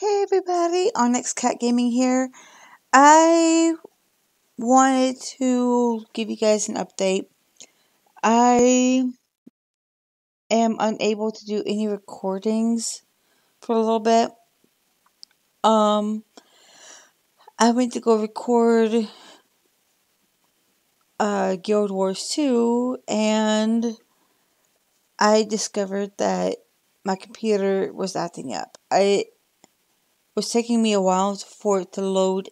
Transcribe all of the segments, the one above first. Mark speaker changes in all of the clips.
Speaker 1: Hey everybody, Onyx Cat Gaming here. I wanted to give you guys an update. I am unable to do any recordings for a little bit. Um, I went to go record uh, Guild Wars 2 and I discovered that my computer was acting up. I was taking me a while for it to load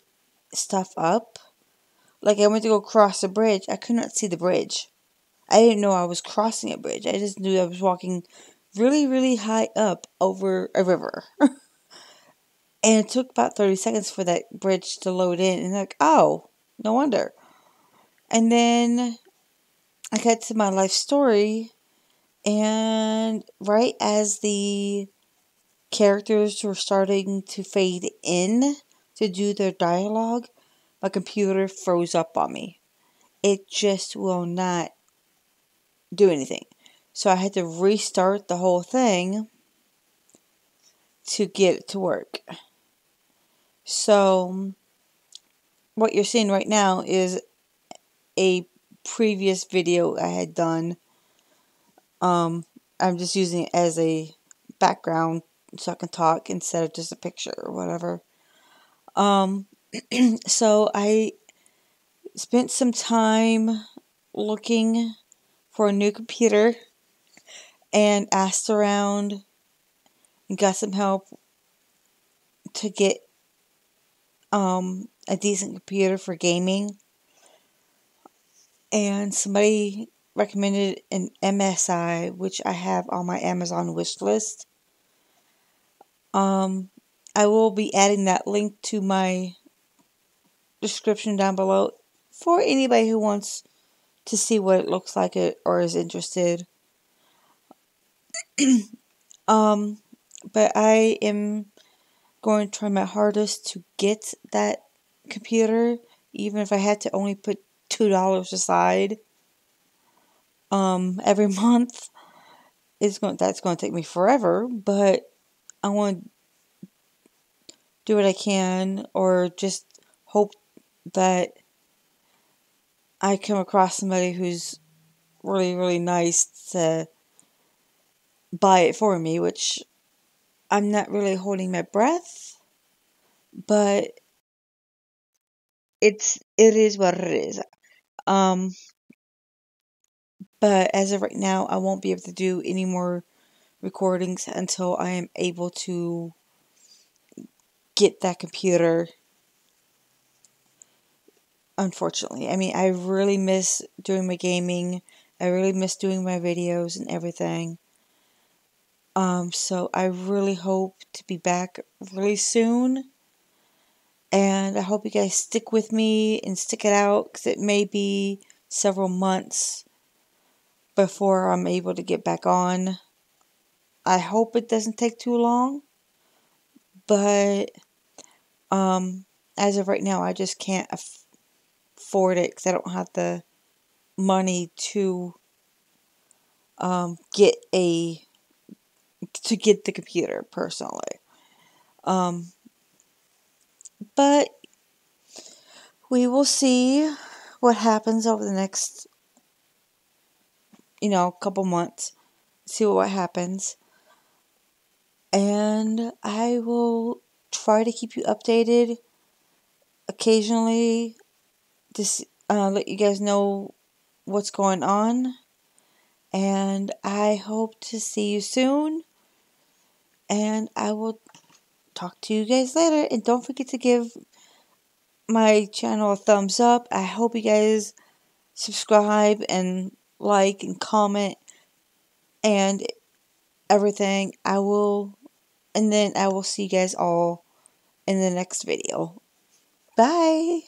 Speaker 1: stuff up. Like I went to go cross a bridge, I could not see the bridge. I didn't know I was crossing a bridge. I just knew I was walking really, really high up over a river. and it took about 30 seconds for that bridge to load in. And like, oh, no wonder. And then I got to my life story. And right as the characters were starting to fade in to do their dialogue, my computer froze up on me. It just will not do anything. So I had to restart the whole thing to get it to work. So what you're seeing right now is a previous video I had done. Um, I'm just using it as a background so I can talk instead of just a picture or whatever. Um, so I spent some time looking for a new computer and asked around and got some help to get um, a decent computer for gaming. And somebody recommended an MSI, which I have on my Amazon wish list. Um, I will be adding that link to my description down below for anybody who wants to see what it looks like or is interested. um, but I am going to try my hardest to get that computer, even if I had to only put two dollars aside um, every month. It's going that's going to take me forever, but I want to do what I can or just hope that I come across somebody who's really, really nice to buy it for me, which I'm not really holding my breath, but it's it is what it is. Um but as of right now I won't be able to do any more recordings until I am able to get that computer. Unfortunately, I mean, I really miss doing my gaming. I really miss doing my videos and everything. Um, so I really hope to be back really soon. And I hope you guys stick with me and stick it out because it may be several months before I'm able to get back on. I hope it doesn't take too long. But um, as of right now, I just can't afford it because I don't have the money to um, get a to get the computer personally. Um, but we will see what happens over the next, you know, couple months. See what happens and I will try to keep you updated occasionally to uh, let you guys know what's going on. And I hope to see you soon. And I will talk to you guys later. And don't forget to give my channel a thumbs up. I hope you guys subscribe and like and comment and everything. I will and then I will see you guys all in the next video. Bye!